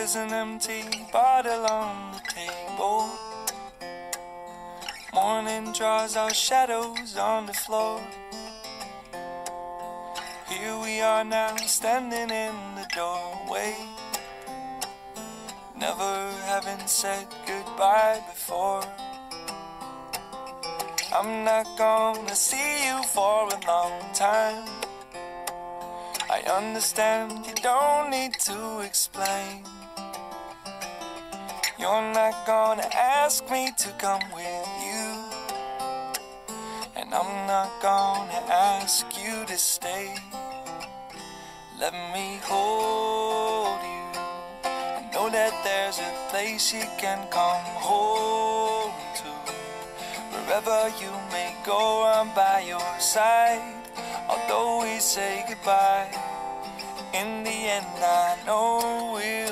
There's an empty bottle on the table. Morning draws our shadows on the floor. Here we are now, standing in the doorway. Never having said goodbye before. I'm not gonna see you for a long time. I understand you don't need to explain. You're not gonna ask me to come with you. And I'm not gonna ask you to stay. Let me hold you. I know that there's a place you can come home to. Wherever you may go, I'm by your side. Although we say goodbye, in the end, I know we'll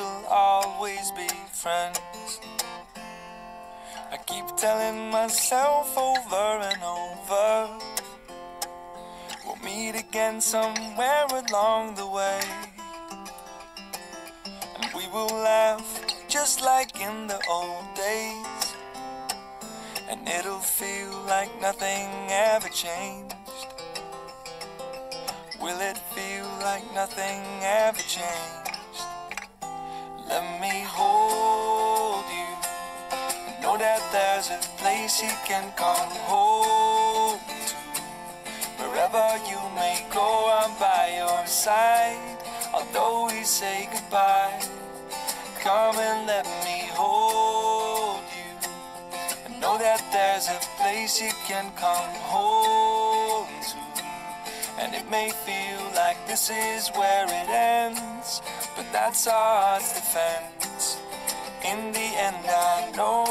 telling myself over and over we'll meet again somewhere along the way. And we will laugh just like in the old days. And it'll feel like nothing ever changed. Will it feel like nothing ever changed? There's a place you can come home to. Wherever you may go, I'm by your side. Although we say goodbye, come and let me hold you. And know that there's a place you can come home to. And it may feel like this is where it ends, but that's our defense. In the end, I know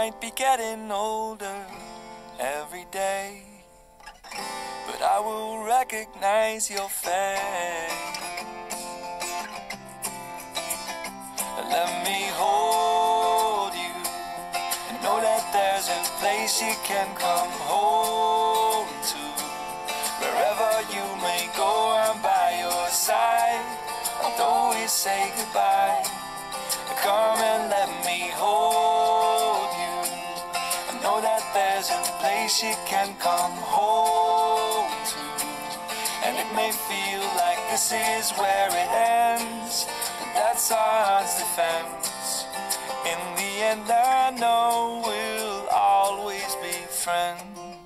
might be getting older every day, but I will recognize your face. Let me hold you. and Know that there's a place you can come home to. Wherever you may go, I'm by your side. Although we say goodbye, come and let you can come home to. And it may feel like this is where it ends, but that's our defense. In the end, I know we'll always be friends.